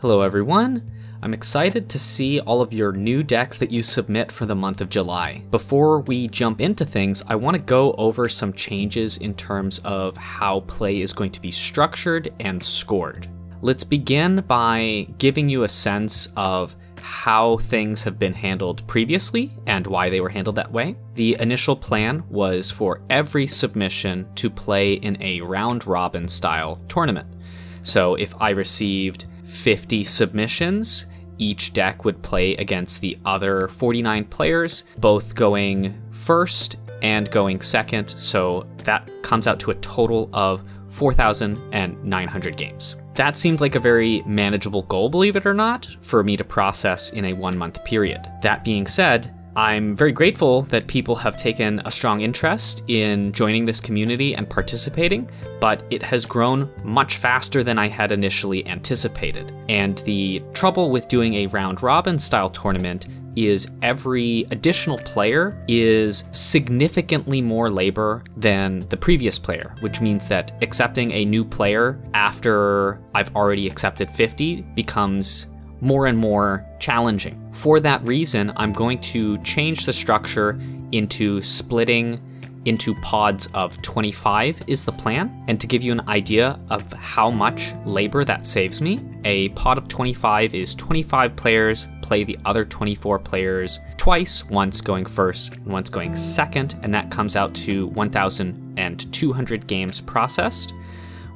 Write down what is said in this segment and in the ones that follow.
Hello everyone! I'm excited to see all of your new decks that you submit for the month of July. Before we jump into things, I want to go over some changes in terms of how play is going to be structured and scored. Let's begin by giving you a sense of how things have been handled previously and why they were handled that way. The initial plan was for every submission to play in a round robin style tournament. So if I received 50 submissions. Each deck would play against the other 49 players, both going first and going second. So that comes out to a total of 4,900 games. That seemed like a very manageable goal, believe it or not, for me to process in a one month period. That being said, I'm very grateful that people have taken a strong interest in joining this community and participating, but it has grown much faster than I had initially anticipated. And the trouble with doing a round robin style tournament is every additional player is significantly more labor than the previous player, which means that accepting a new player after I've already accepted 50 becomes more and more challenging. For that reason, I'm going to change the structure into splitting into pods of 25 is the plan. And to give you an idea of how much labor that saves me, a pod of 25 is 25 players play the other 24 players twice, once going first and once going second, and that comes out to 1,200 games processed,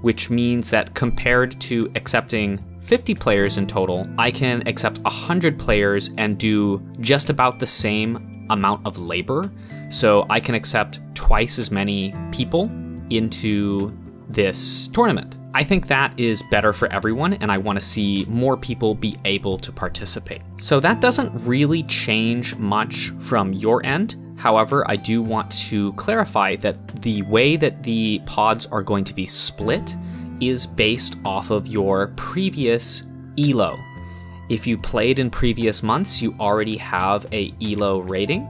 which means that compared to accepting 50 players in total, I can accept 100 players and do just about the same amount of labor. So I can accept twice as many people into this tournament. I think that is better for everyone, and I want to see more people be able to participate. So that doesn't really change much from your end. However, I do want to clarify that the way that the pods are going to be split is based off of your previous ELO. If you played in previous months, you already have a ELO rating,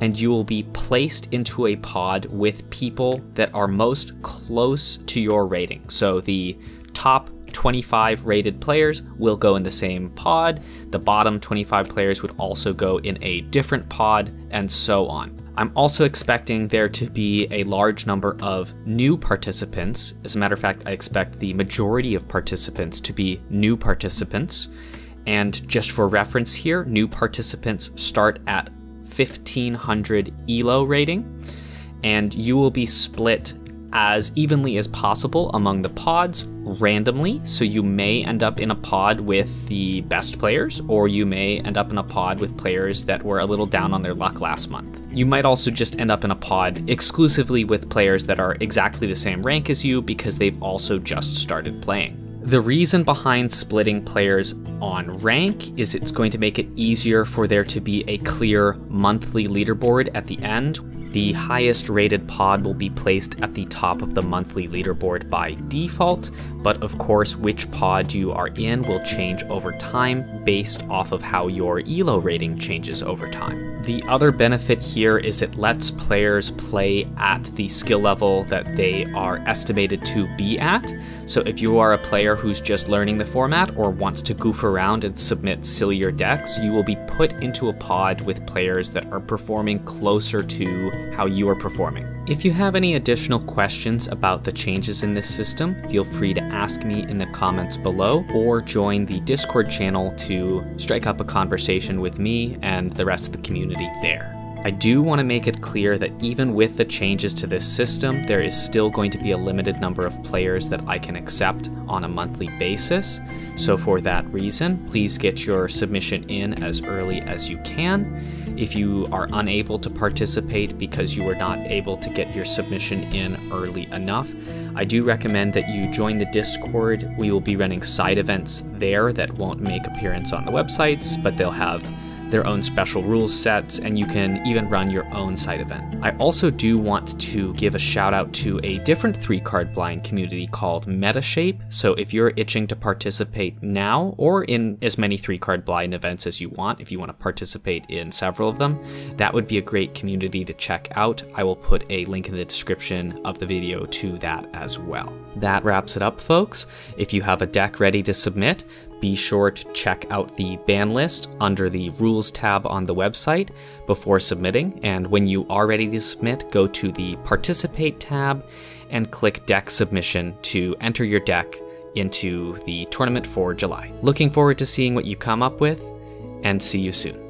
and you will be placed into a pod with people that are most close to your rating. So the top 25 rated players will go in the same pod, the bottom 25 players would also go in a different pod, and so on. I'm also expecting there to be a large number of new participants. As a matter of fact, I expect the majority of participants to be new participants. And just for reference here, new participants start at 1500 ELO rating, and you will be split as evenly as possible among the pods randomly. So you may end up in a pod with the best players, or you may end up in a pod with players that were a little down on their luck last month. You might also just end up in a pod exclusively with players that are exactly the same rank as you because they've also just started playing. The reason behind splitting players on rank is it's going to make it easier for there to be a clear monthly leaderboard at the end the highest rated pod will be placed at the top of the monthly leaderboard by default, but of course, which pod you are in will change over time based off of how your ELO rating changes over time. The other benefit here is it lets players play at the skill level that they are estimated to be at. So if you are a player who's just learning the format or wants to goof around and submit sillier decks, you will be put into a pod with players that are performing closer to how you are performing. If you have any additional questions about the changes in this system, feel free to ask me in the comments below or join the Discord channel to strike up a conversation with me and the rest of the community there. I do want to make it clear that even with the changes to this system, there is still going to be a limited number of players that I can accept on a monthly basis. So for that reason, please get your submission in as early as you can. If you are unable to participate because you were not able to get your submission in early enough, I do recommend that you join the Discord. We will be running side events there that won't make appearance on the websites, but they'll have their own special rules sets, and you can even run your own side event. I also do want to give a shout out to a different three card blind community called Metashape. So if you're itching to participate now or in as many three card blind events as you want, if you want to participate in several of them, that would be a great community to check out. I will put a link in the description of the video to that as well. That wraps it up, folks. If you have a deck ready to submit, Be sure to check out the ban list under the rules tab on the website before submitting. And when you are ready to submit, go to the participate tab and click deck submission to enter your deck into the tournament for July. Looking forward to seeing what you come up with, and see you soon.